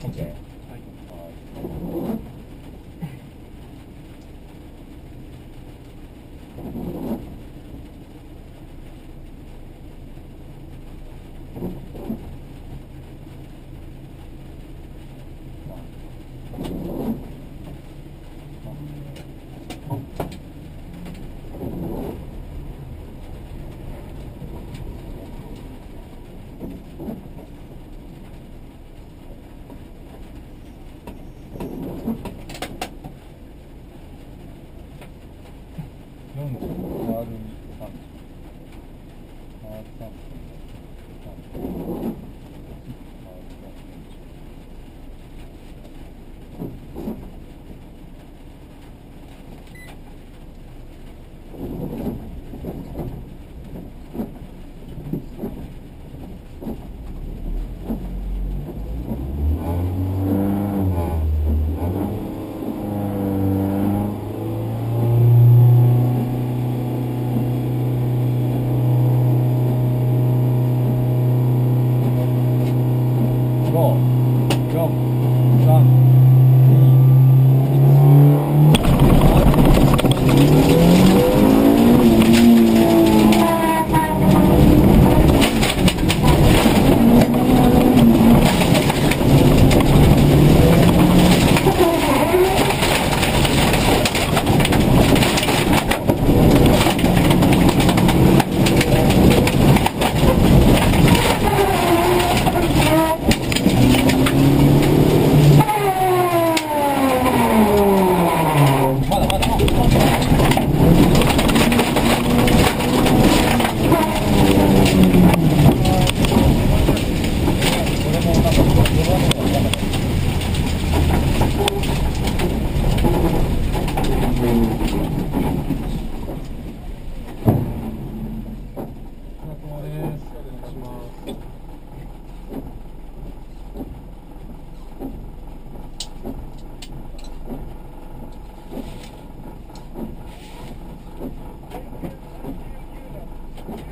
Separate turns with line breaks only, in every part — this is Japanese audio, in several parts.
看
见。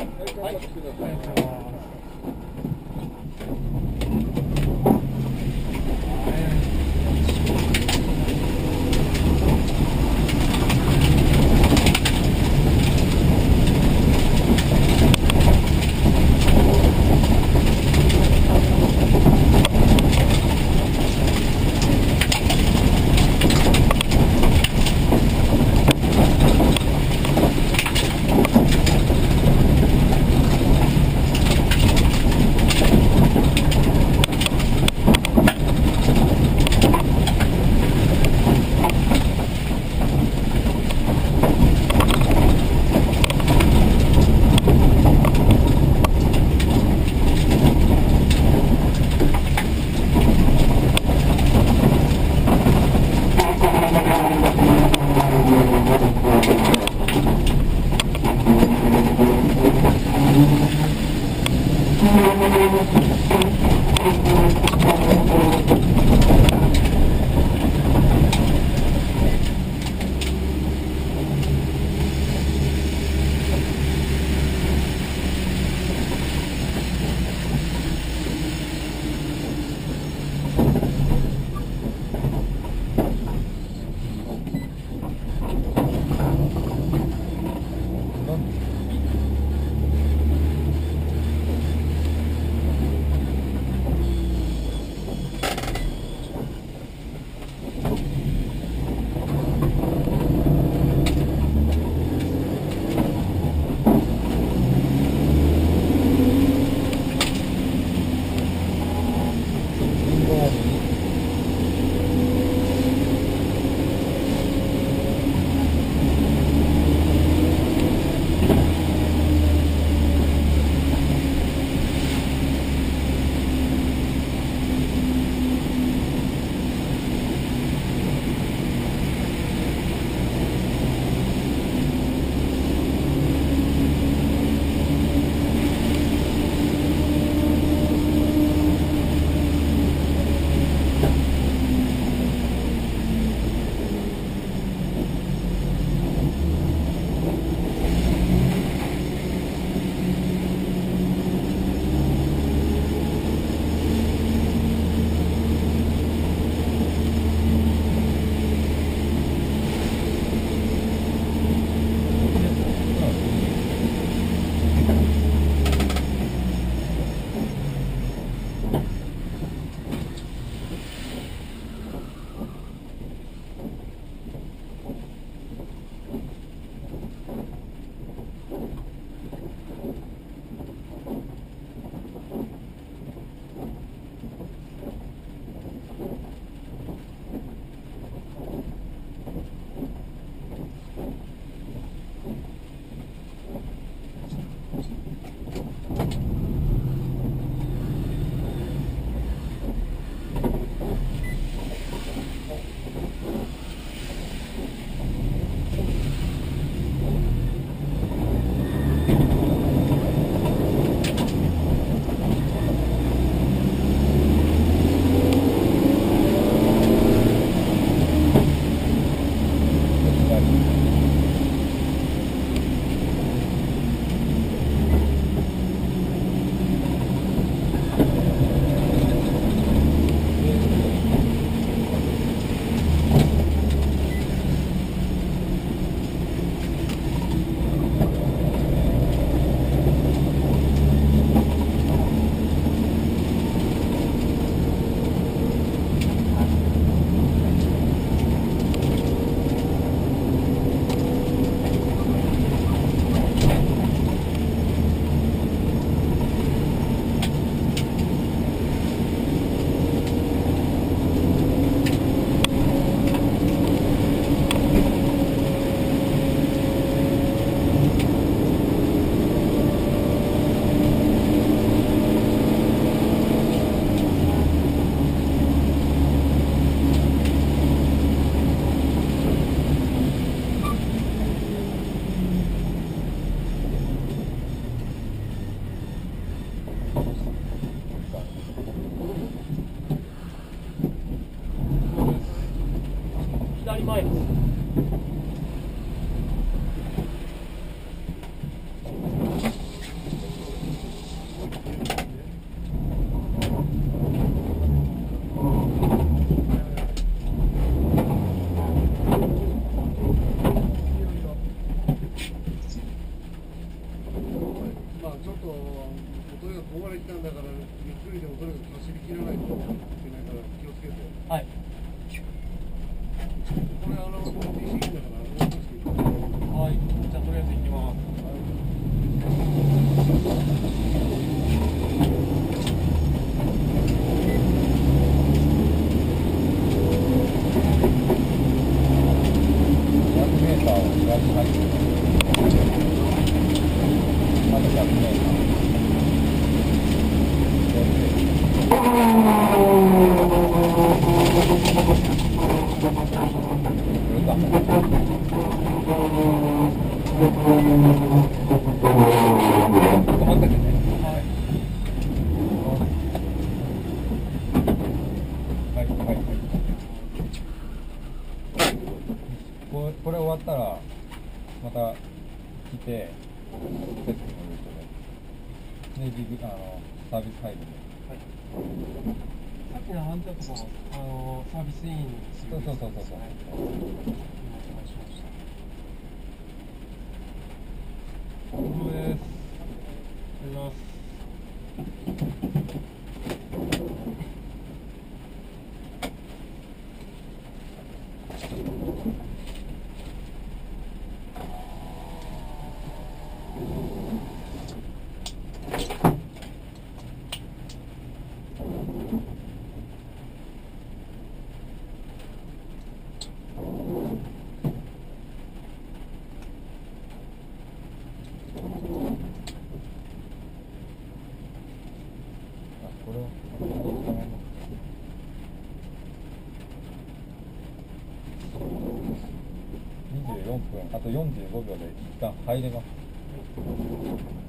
はい。
まあちょっと、とにかくここまで来たんだから、ゆっくりでもとにかく走り切らないといけないから気をつけて。
はい。
これあの、DC だから、落としていい
はい。じゃあとりあえず行きます。
100メーターを東入ってあと100メーター。これ。終わったら、また来て、セットに乗るとね。で、あの、サービス入るんで。
さっきのアンテナとか、あの、サービスイン
そうそうそうそうそう
はい今お願いしました。
これです。
ありがとうございます。
あ、これを、これを捕まえます。4分、あと45秒で一旦入れます。